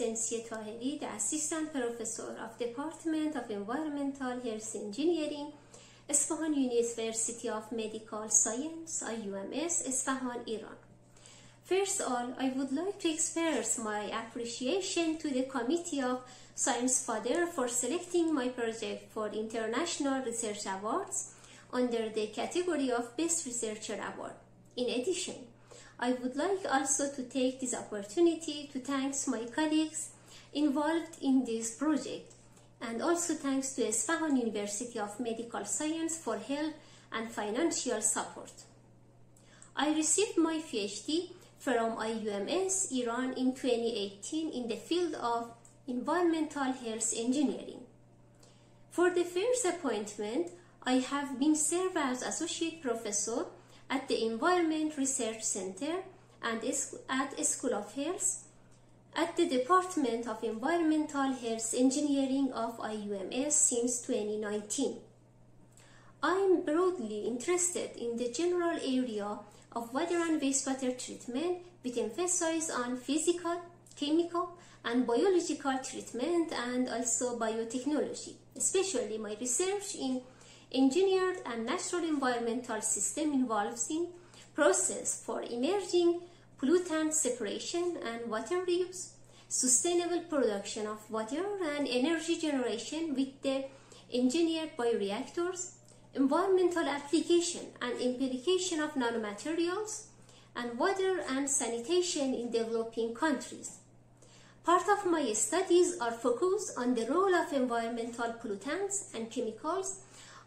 Ensiyeh Taheri, the Assistant Professor of Department of Environmental Health Engineering, Isfahan University of Medical Science, IUMS, Isfahan, Iran. First of all, I would like to express my appreciation to the Committee of Science Father for selecting my project for International Research Awards under the category of Best Researcher Award. In addition, I would like also to take this opportunity to thank my colleagues involved in this project and also thanks to Isfahan University of Medical Science for help and financial support. I received my PhD from IUMS Iran in 2018 in the field of environmental health engineering. For the first appointment, I have been served as associate professor at the Environment Research Center and at School of Health at the Department of Environmental Health Engineering of IUMS since 2019. I am broadly interested in the general area of water and wastewater treatment with emphasis on physical, chemical, and biological treatment and also biotechnology, especially my research in engineered and natural environmental system involves in process for emerging pollutant separation and water reuse, sustainable production of water and energy generation with the engineered bioreactors, environmental application and implication of nanomaterials, and water and sanitation in developing countries. Part of my studies are focused on the role of environmental pollutants and chemicals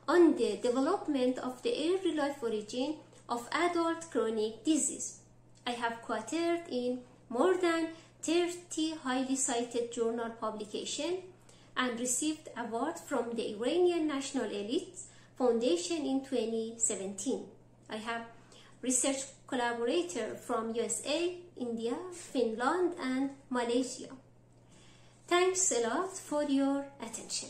on the development of the early life origin of adult chronic disease. I have quoted in more than 30 highly cited journal publications and received awards from the Iranian National Elites Foundation in 2017. I have research collaborator from USA, India, Finland, and Malaysia. Thanks a lot for your attention.